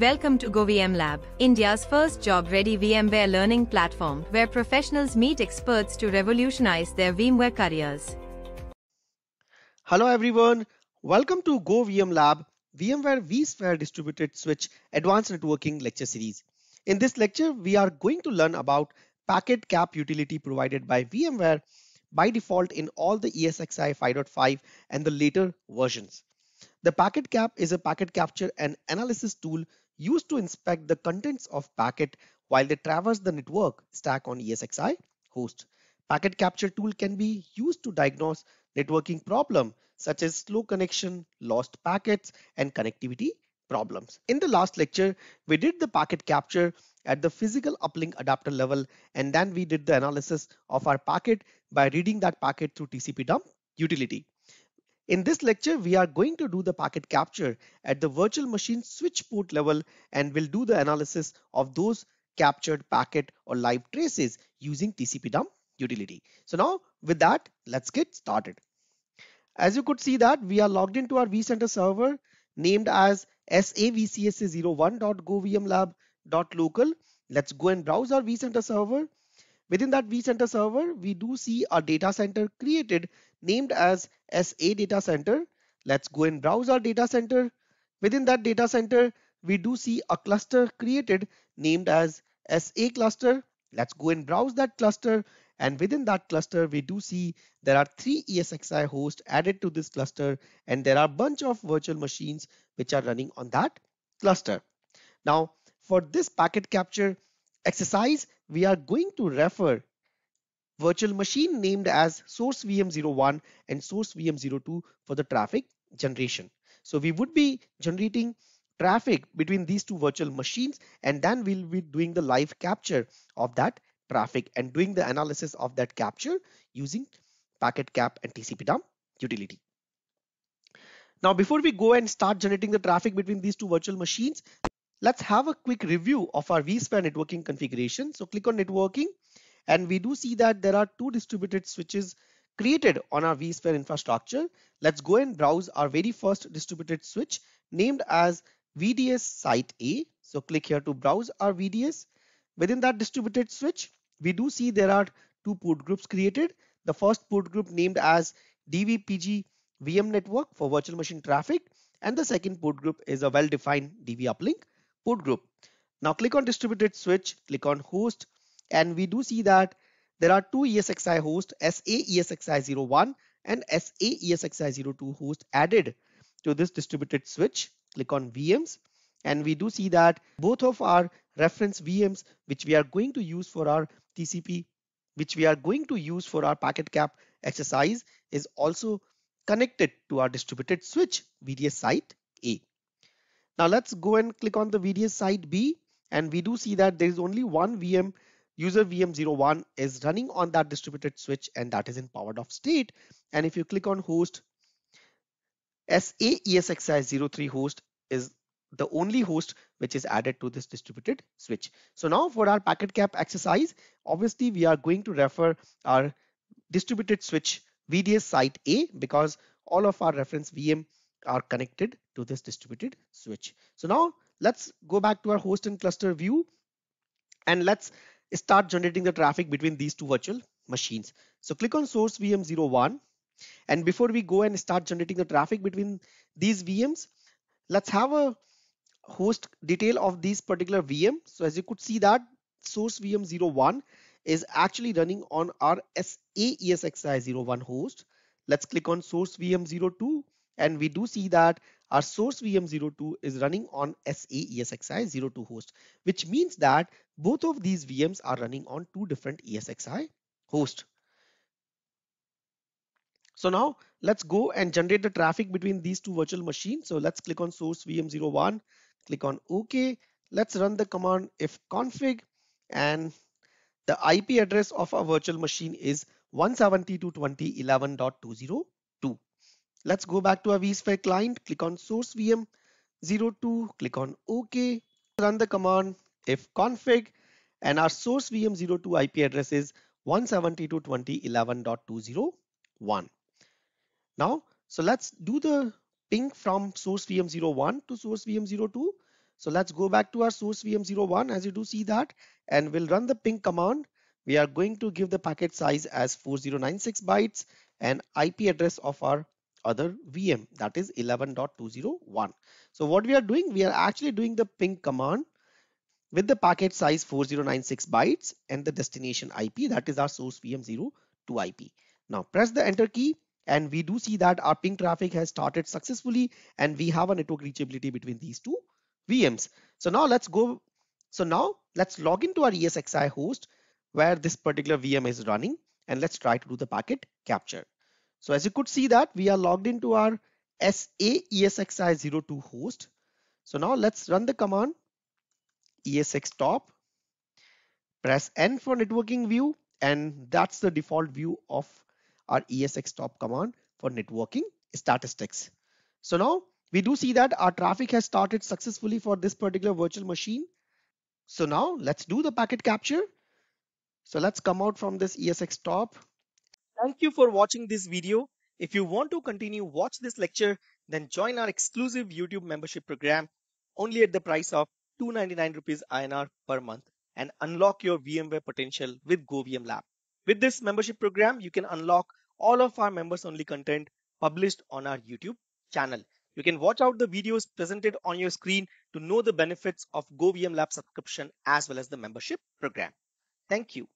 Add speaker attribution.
Speaker 1: Welcome to GoVM Lab, India's first job ready VMware learning platform where professionals meet experts to revolutionize their VMware careers.
Speaker 2: Hello everyone, welcome to GoVM Lab, VMware vSphere Distributed Switch Advanced Networking lecture series. In this lecture, we are going to learn about packet cap utility provided by VMware by default in all the ESXi 5.5 and the later versions. The packet cap is a packet capture and analysis tool used to inspect the contents of packet while they traverse the network stack on ESXi host. Packet capture tool can be used to diagnose networking problem such as slow connection, lost packets, and connectivity problems. In the last lecture, we did the packet capture at the physical uplink adapter level and then we did the analysis of our packet by reading that packet through TCP dump utility. In this lecture, we are going to do the packet capture at the virtual machine switch port level and we'll do the analysis of those captured packet or live traces using TCP dump utility. So now with that, let's get started. As you could see that we are logged into our vCenter server named as savcsa01.govmlab.local. Let's go and browse our vCenter server. Within that vCenter server, we do see a data center created named as SA data center. Let's go and browse our data center. Within that data center, we do see a cluster created named as SA cluster. Let's go and browse that cluster. And within that cluster, we do see there are three ESXi hosts added to this cluster. And there are a bunch of virtual machines which are running on that cluster. Now, for this packet capture exercise, we are going to refer virtual machine named as source VM01 and source VM02 for the traffic generation. So we would be generating traffic between these two virtual machines and then we'll be doing the live capture of that traffic and doing the analysis of that capture using packet cap and TCP dump utility. Now before we go and start generating the traffic between these two virtual machines, let's have a quick review of our vSphere networking configuration. So click on networking and we do see that there are two distributed switches created on our vSphere infrastructure. Let's go and browse our very first distributed switch named as VDS site A. So click here to browse our VDS. Within that distributed switch, we do see there are two port groups created. The first port group named as DVPG VM network for virtual machine traffic and the second port group is a well-defined DV uplink port group. Now click on distributed switch, click on host and we do see that there are two ESXi hosts SA ESXi01 and SA ESXi02 host added to this distributed switch. Click on VMs and we do see that both of our reference VMs which we are going to use for our TCP which we are going to use for our packet cap exercise is also connected to our distributed switch VDS site A. Now let's go and click on the VDS site B and we do see that there is only one VM user VM01 is running on that distributed switch and that is in powered off state. And if you click on host, SA ESXi03 host is the only host which is added to this distributed switch. So now for our packet cap exercise, obviously we are going to refer our distributed switch VDS site A because all of our reference VM are connected to this distributed switch. So now let's go back to our host and cluster view and let's start generating the traffic between these two virtual machines. So click on source VM01 and before we go and start generating the traffic between these VMs, let's have a host detail of these particular VM. So as you could see that source VM01 is actually running on our SA ESXi01 host. Let's click on source VM02 and we do see that our source VM02 is running on SA ESXi02 host, which means that both of these VMs are running on two different ESXi hosts. So now let's go and generate the traffic between these two virtual machines. So let's click on source VM01, click on OK. Let's run the command if config and the IP address of our virtual machine is 172.20.11.202. Let's go back to our vSphere client, click on source VM 02, click on OK, run the command if config and our source VM 02 IP address is 172.20.11.201. Now, so let's do the ping from source VM 01 to source VM 02. So let's go back to our source VM01 as you do see that and we'll run the ping command. We are going to give the packet size as 4096 bytes and IP address of our other VM that is 11.201. So what we are doing, we are actually doing the ping command with the packet size 4096 bytes and the destination IP that is our source VM02 IP. Now press the enter key and we do see that our ping traffic has started successfully and we have a network reachability between these two VMs. So now let's go. So now let's log into our ESXi host where this particular VM is running and let's try to do the packet capture. So as you could see that we are logged into our SA ESXi02 host. So now let's run the command ESX top, press N for networking view and that's the default view of our ESX top command for networking statistics. So now we do see that our traffic has started successfully for this particular virtual machine. So now let's do the packet capture. So let's come out from this ESX top.
Speaker 3: Thank you for watching this video. If you want to continue watch this lecture, then join our exclusive YouTube membership program only at the price of 299 rupees INR per month and unlock your VMware potential with GoVM Lab. With this membership program, you can unlock all of our members only content published on our YouTube channel. You can watch out the videos presented on your screen to know the benefits of GoVM Lab subscription as well as the membership program. Thank you.